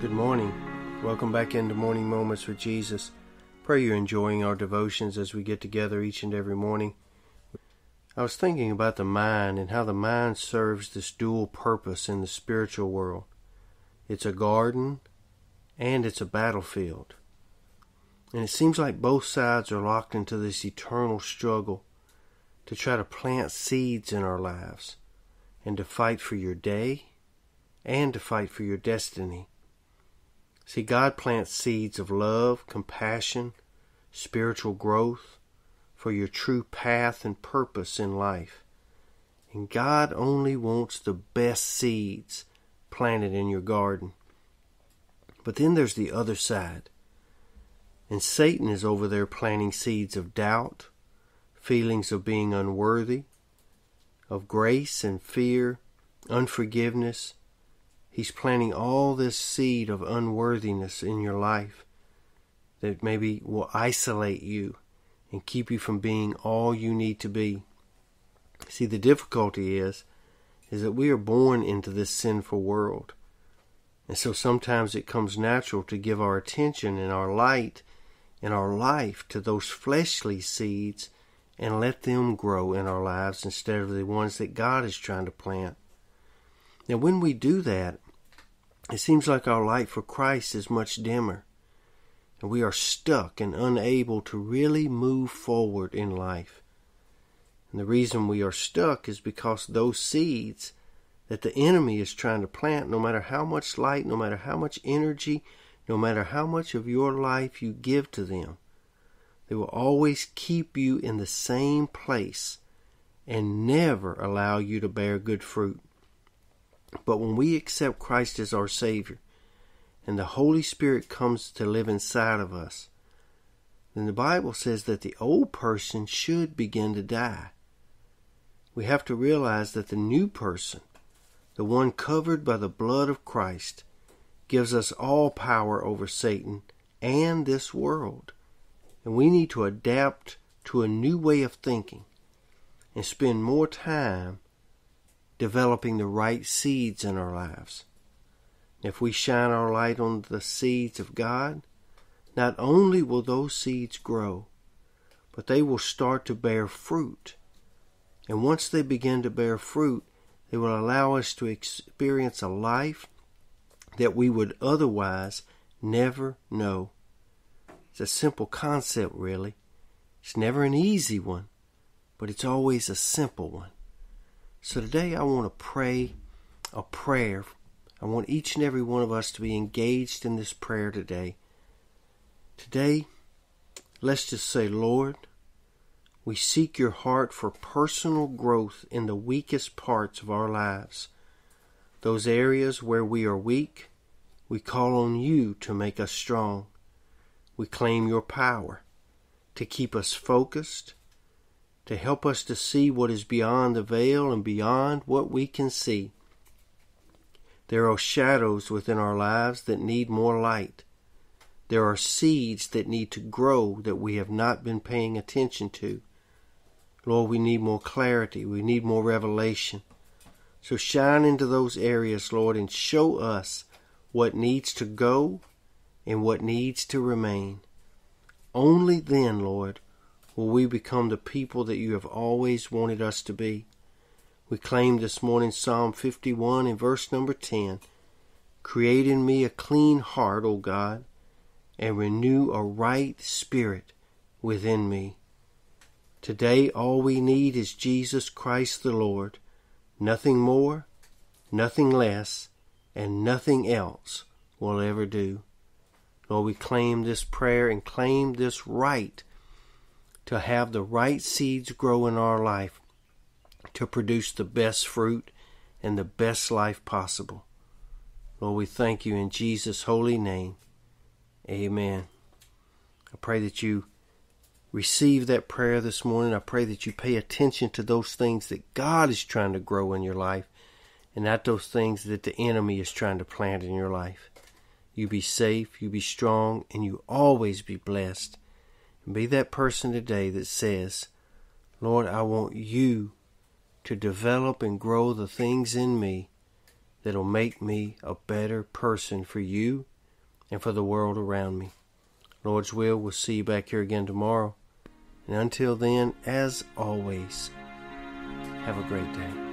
Good morning. Welcome back into Morning Moments with Jesus. Pray you're enjoying our devotions as we get together each and every morning. I was thinking about the mind and how the mind serves this dual purpose in the spiritual world. It's a garden and it's a battlefield. And it seems like both sides are locked into this eternal struggle to try to plant seeds in our lives and to fight for your day and to fight for your destiny. See, God plants seeds of love, compassion, spiritual growth for your true path and purpose in life. And God only wants the best seeds planted in your garden. But then there's the other side. And Satan is over there planting seeds of doubt, feelings of being unworthy, of grace and fear, unforgiveness, He's planting all this seed of unworthiness in your life that maybe will isolate you and keep you from being all you need to be. See, the difficulty is, is that we are born into this sinful world. And so sometimes it comes natural to give our attention and our light and our life to those fleshly seeds and let them grow in our lives instead of the ones that God is trying to plant. Now, when we do that, it seems like our light for Christ is much dimmer, and we are stuck and unable to really move forward in life. And the reason we are stuck is because those seeds that the enemy is trying to plant, no matter how much light, no matter how much energy, no matter how much of your life you give to them, they will always keep you in the same place and never allow you to bear good fruit. But when we accept Christ as our Savior and the Holy Spirit comes to live inside of us, then the Bible says that the old person should begin to die. We have to realize that the new person, the one covered by the blood of Christ, gives us all power over Satan and this world. And we need to adapt to a new way of thinking and spend more time developing the right seeds in our lives. If we shine our light on the seeds of God, not only will those seeds grow, but they will start to bear fruit. And once they begin to bear fruit, they will allow us to experience a life that we would otherwise never know. It's a simple concept, really. It's never an easy one, but it's always a simple one. So today I want to pray a prayer. I want each and every one of us to be engaged in this prayer today. Today, let's just say, Lord, we seek your heart for personal growth in the weakest parts of our lives. Those areas where we are weak, we call on you to make us strong. We claim your power to keep us focused, to help us to see what is beyond the veil and beyond what we can see. There are shadows within our lives that need more light. There are seeds that need to grow that we have not been paying attention to. Lord, we need more clarity. We need more revelation. So shine into those areas, Lord, and show us what needs to go and what needs to remain. Only then, Lord, will we become the people that you have always wanted us to be. We claim this morning Psalm 51 and verse number 10 Create in me a clean heart, O God, and renew a right spirit within me. Today, all we need is Jesus Christ the Lord, nothing more, nothing less, and nothing else will ever do. Lord, we claim this prayer and claim this right to have the right seeds grow in our life to produce the best fruit and the best life possible. Lord, we thank you in Jesus' holy name. Amen. I pray that you receive that prayer this morning. I pray that you pay attention to those things that God is trying to grow in your life and not those things that the enemy is trying to plant in your life. You be safe, you be strong, and you always be blessed. Be that person today that says, Lord, I want you to develop and grow the things in me that'll make me a better person for you and for the world around me. Lord's will, we'll see you back here again tomorrow. And until then, as always, have a great day.